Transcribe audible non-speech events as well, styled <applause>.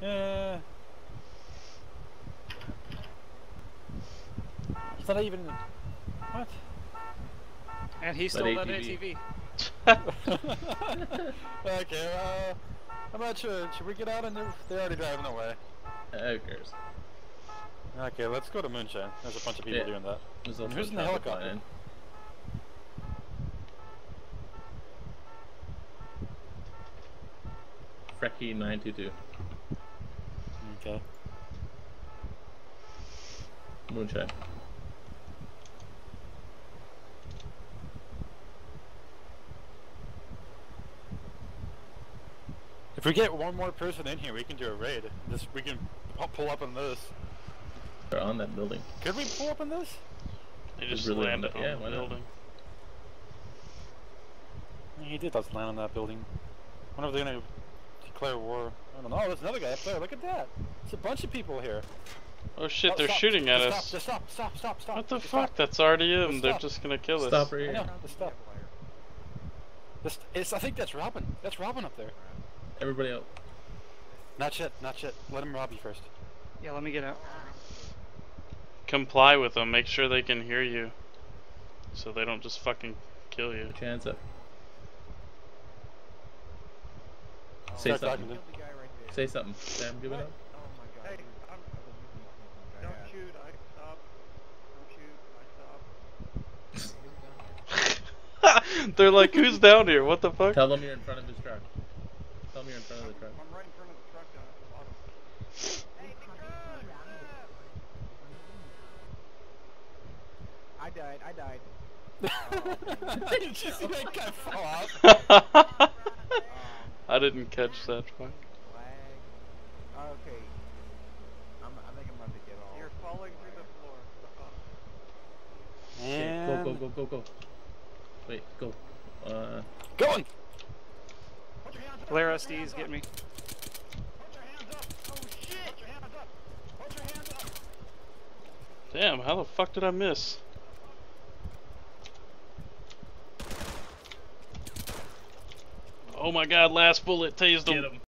He's Is that even... What? And he's still that ATV. ATV. <laughs> okay, uh, I'm not sure. Should we get out and they're, they're already driving away? Uh, who cares? Okay, let's go to Moonshine. There's a bunch of people yeah. doing that. Who's in the helicopter? In? Frecky922. Okay. I'm gonna check. If we get one more person in here, we can do a raid. This we can pull up on this. They're on that building. Could we pull up on this? They just really landed on, the, yeah, on the building. Not? He did just land on that building. I wonder if they're gonna declare war. I don't know. Oh, there's another guy up there. Look at that. It's a bunch of people here. Oh shit, Oh, they're stop. shooting at Just us. Stop, stop, stop, stop, stop. What the Just fuck? Stop. That's already Just him. They're just gonna kill us. Stop right I here. know, just stop. Just, it's, I think that's Robin. That's Robin up there. Everybody out. Not yet, not yet. Let him rob you first. Yeah, let me get out. Comply with them. Make sure they can hear you. So they don't just fucking kill you. Put your hands up. Say Start something. talking to. Say something. Sam, give it up. Oh hey, I'm, don't shoot, I stop. Don't shoot, I stop. <laughs> they're like, who's down here? What the fuck? Tell them you're in front of his truck. Tell them you're in front of the truck. I'm right in front of the truck down at the bottom. Hey, I died, I died. <laughs> Did you see that guy fall off? <laughs> I didn't catch that fuck. Okay. I'm, I think I'm about to get off. You're falling through the floor. Stop. Okay, go, go, go, go, go. Wait, go. Uh, going. Blaine SDs get me. Damn, how the fuck did I miss? Oh my god, last bullet tased him.